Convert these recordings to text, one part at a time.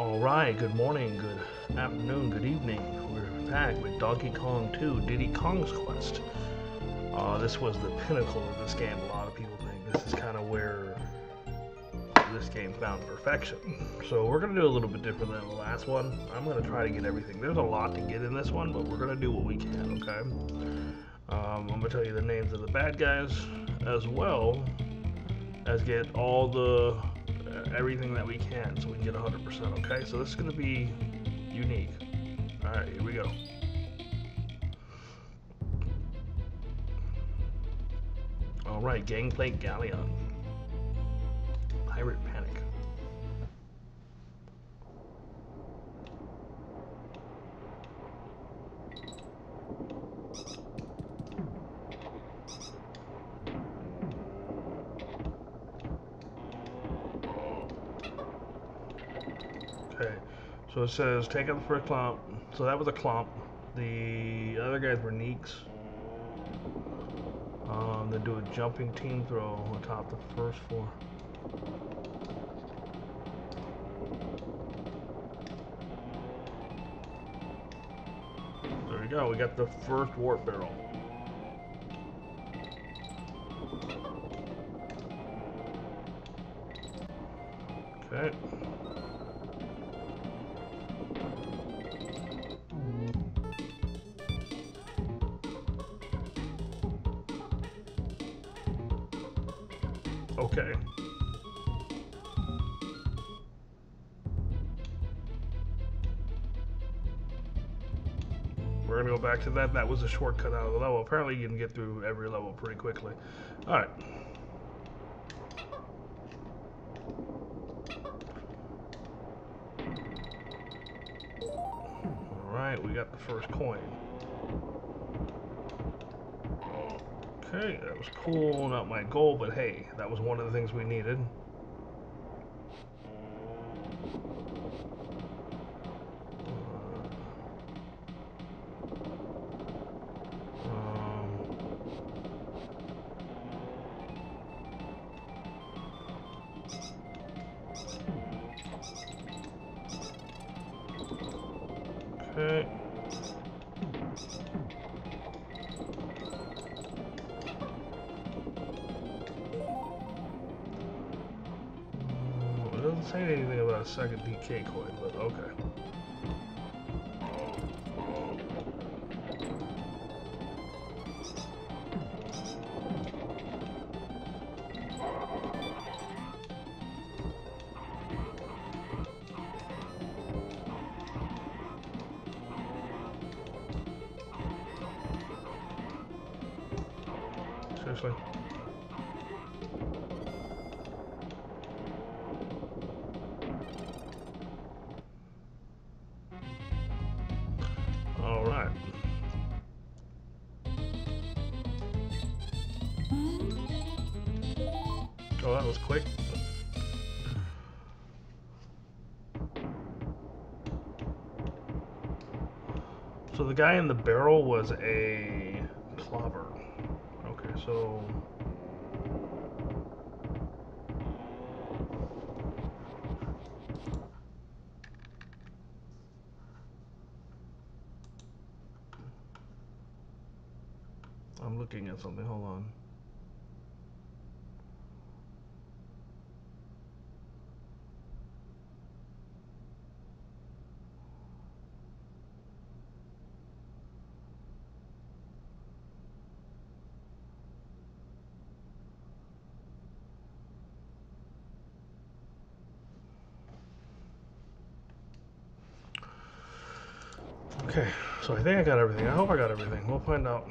Alright, good morning, good afternoon, good evening. We're back with Donkey Kong 2 Diddy Kong's Quest. Uh, this was the pinnacle of this game. A lot of people think this is kind of where this game found perfection. So we're going to do a little bit different than the last one. I'm going to try to get everything. There's a lot to get in this one, but we're going to do what we can, okay? Um, I'm going to tell you the names of the bad guys as well as get all the everything that we can so we can get 100%, okay? So this is going to be unique. All right, here we go. All right, Gangplank Galleon. Pirate Panic. Okay, so it says take out the first Klomp. So that was a Klomp. The other guys were neeks. Um, then do a jumping team throw on top of the first four. There we go. We got the first warp barrel. Okay. Okay. Back to that. That was a shortcut out of the level. Apparently you can get through every level pretty quickly. Alright. Alright, we got the first coin. Okay, that was cool. Not my goal, but hey, that was one of the things we needed. Mm, It doesn't say anything about a second DK coin, but okay. Oh, that was quick. So the guy in the barrel was a Klobber. Okay, so I'm looking at something. Hold on. Okay, so I think I got everything. I hope I got everything. We'll find out.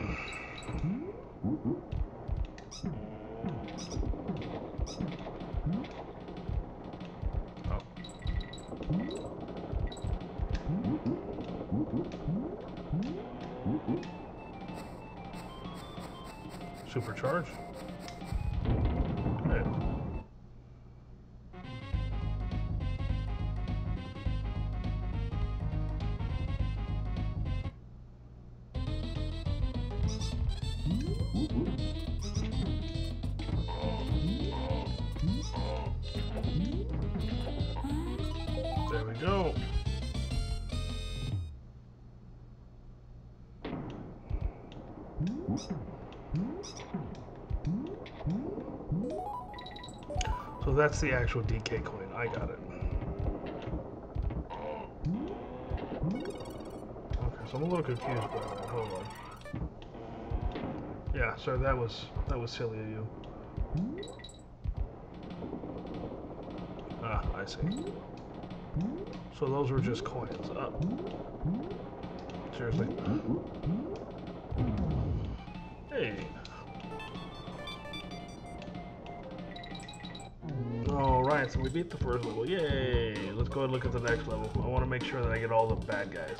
Oh. Supercharge. That's the actual DK coin. I got it. Okay, so I'm a little confused by that. Hold on. Yeah, so that was that was silly of you. Ah, I see. So those were just coins. Up. Seriously. Alright, so we beat the first level. Yay! Let's go and look at the next level. I want to make sure that I get all the bad guys.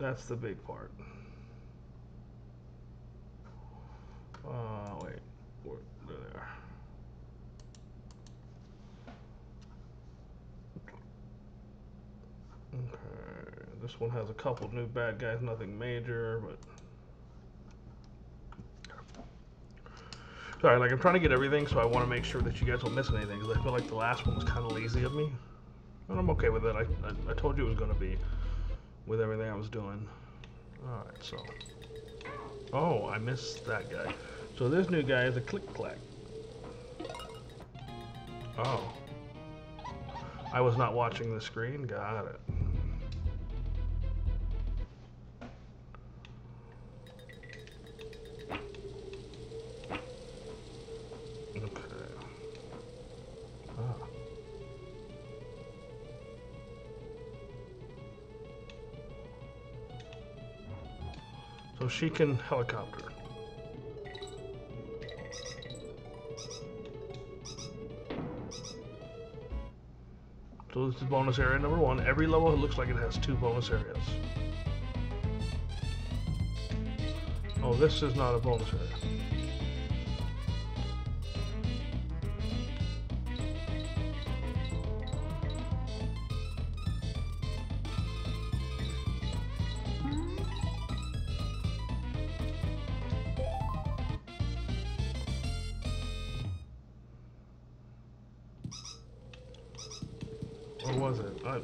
That's the big part. Uh, wait. Where, there. Okay, this one has a couple new bad guys, nothing major, but... Sorry, like I'm trying to get everything, so I want to make sure that you guys don't miss anything, because I feel like the last one was kind of lazy of me. And I'm okay with it. I, I, I told you it was going to be with everything I was doing. Alright, so... Oh, I missed that guy. So this new guy is a click-clack. Oh. I was not watching the screen? Got it. She can helicopter. So this is bonus area number one. Every level looks like it has two bonus areas. Oh, this is not a bonus area. Or was it? I...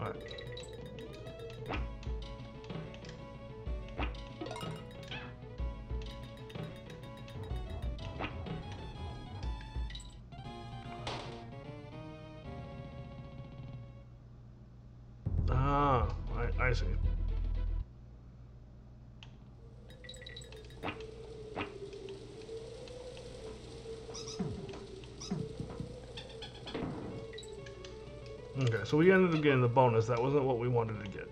Alright. So we ended up getting the bonus. That wasn't what we wanted to get.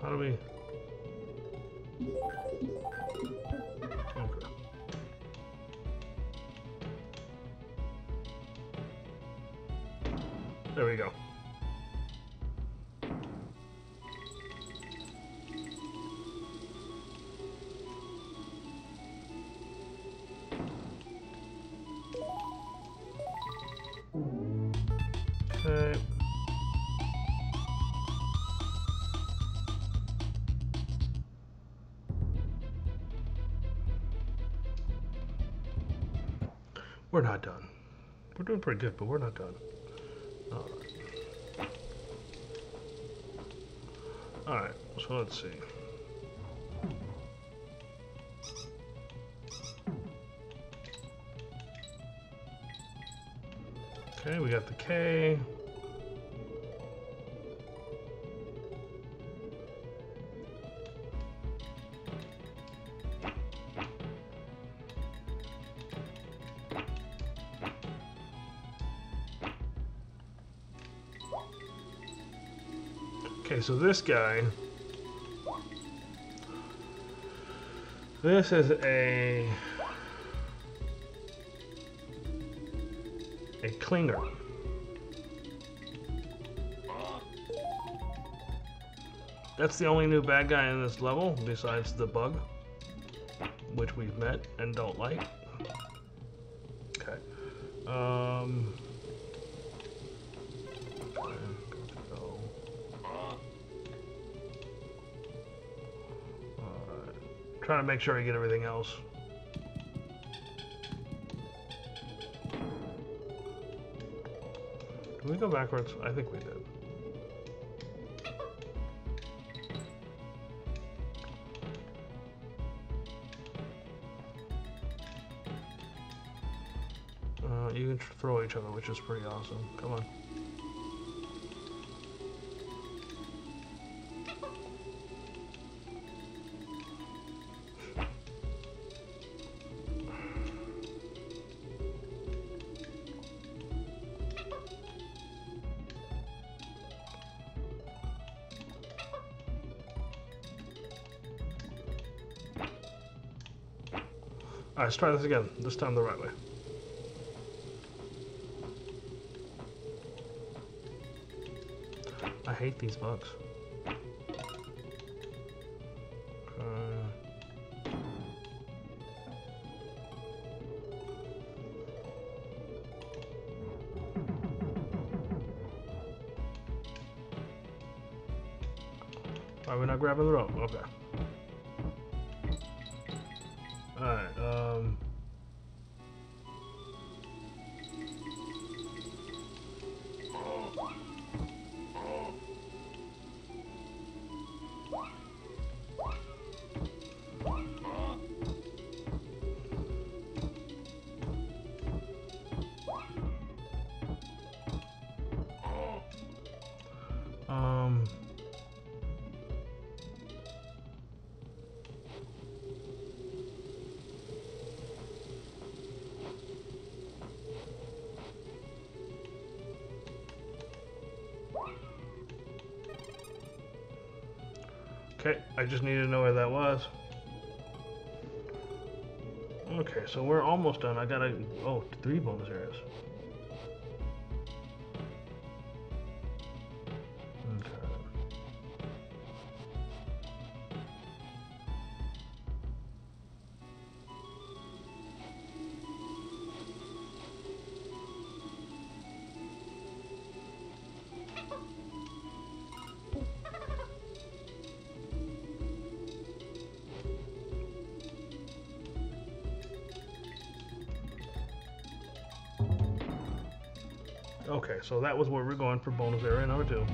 How do we... We're not done. We're doing pretty good, but we're not done. Alright. Alright, so let's see. Okay, we got the K. so this guy. This is a a Klinger. That's the only new bad guy in this level, besides the bug, which we've met and don't like. Okay. Um. Trying to make sure I get everything else. Did we go backwards? I think we did. Uh, you can throw each other, which is pretty awesome. Come on. Alright, let's try this again. This time the right way. I hate these bugs. Uh, Why are we not grabbing the rope? Okay. Okay, I just needed to know where that was. Okay, so we're almost done. I gotta... Oh, three bonus areas. So that was where we're going for bonus area number two.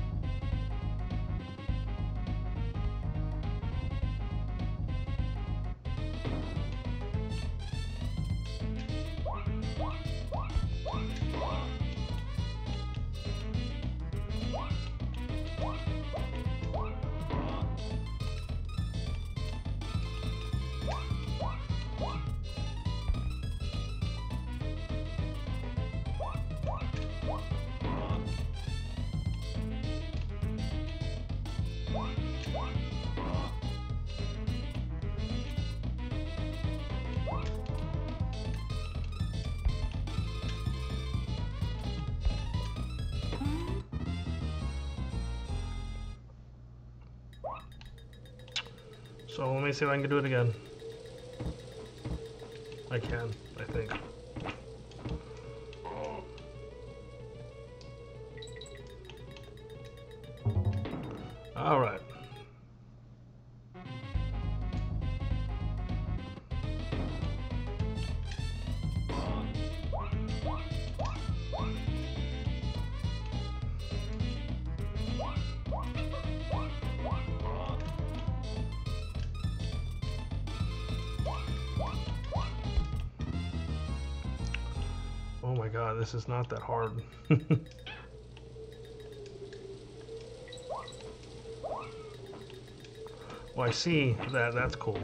So let me see if I can do it again. I can, I think. My god, this is not that hard. well, I see that. That's cool.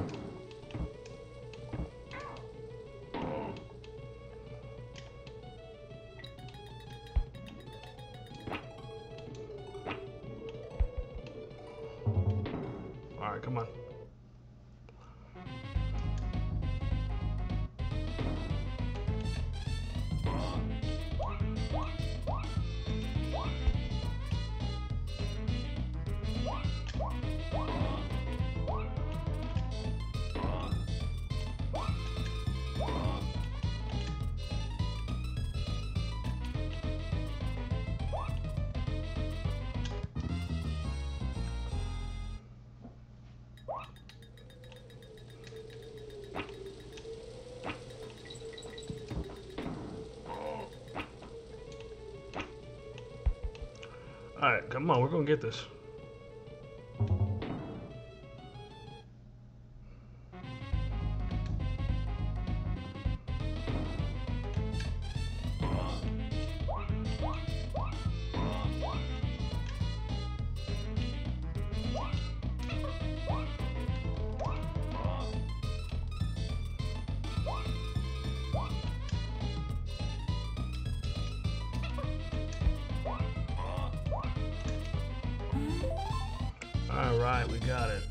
Alright, come on, we're gonna get this. Alright, we got it.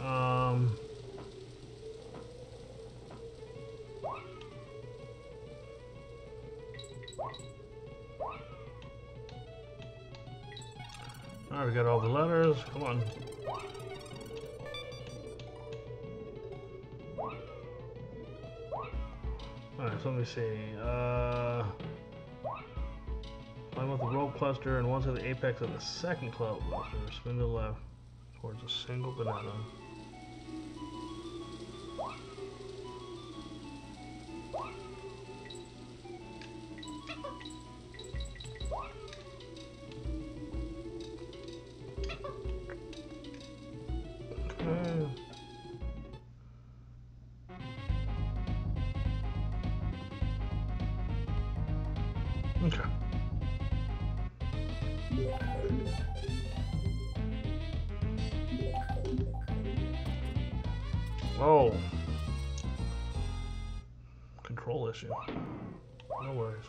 Um... Alright, we got all the letters. Come on. Alright, so let me see. Uh, climb up the rope cluster and once at the apex of the second cluster, spin to the left towards a single banana. Okay. Oh. Control issue. No worries.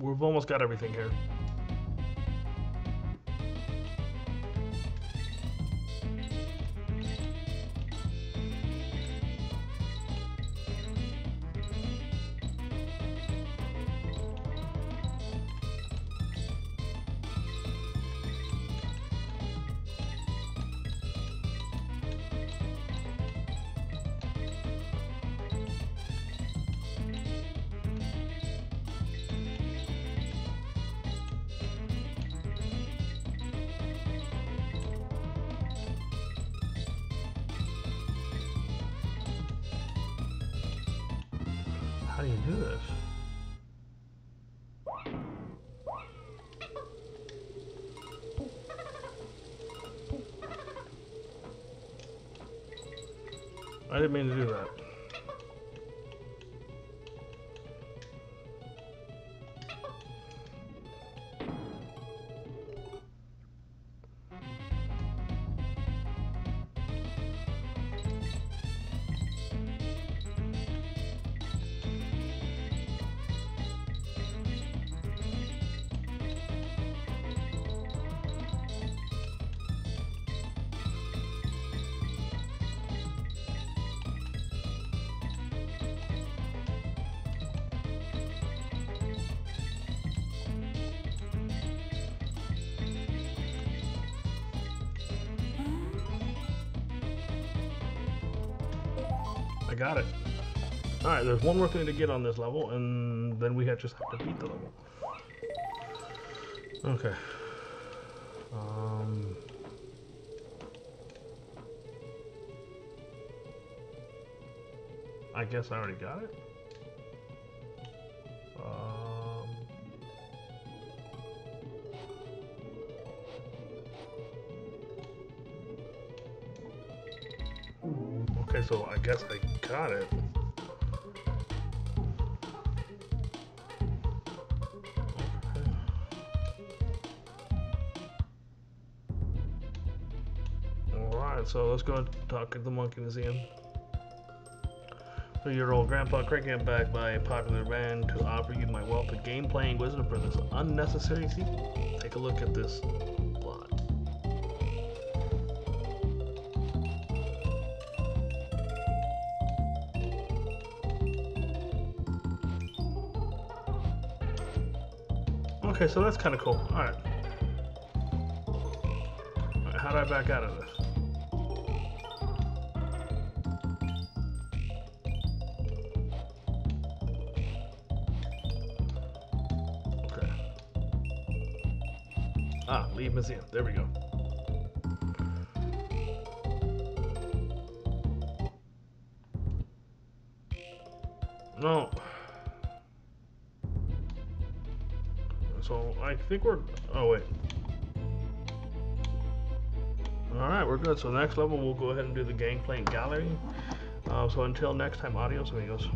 We've almost got everything here. How do you do this? I didn't mean to do that. I got it. Alright, there's one more thing to get on this level, and then we have just have to beat the level. Okay. Um... I guess I already got it. Okay, so I guess I got it. So let's go and talk at the Monkey Museum. So your old grandpa Cranky I'm back by a popular band to offer you my wealth of game playing wisdom for this unnecessary sequel. Take a look at this Okay, so that's kind of cool. All right. All right. How do I back out of this? Okay. Ah, leave museum. There we go. No. I think we're. Oh wait. All right, we're good. So next level, we'll go ahead and do the Gangplank Galley. Uh, so until next time, adios amigos.